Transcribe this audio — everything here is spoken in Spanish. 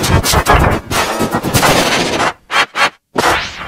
Washington